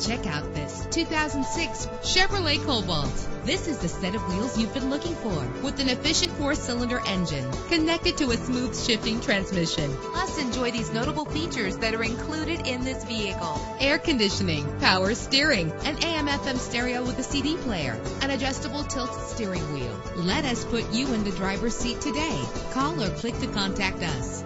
Check out this 2006 Chevrolet Cobalt. This is the set of wheels you've been looking for with an efficient four-cylinder engine connected to a smooth shifting transmission. Plus, enjoy these notable features that are included in this vehicle. Air conditioning, power steering, an AM-FM stereo with a CD player, an adjustable tilt steering wheel. Let us put you in the driver's seat today. Call or click to contact us.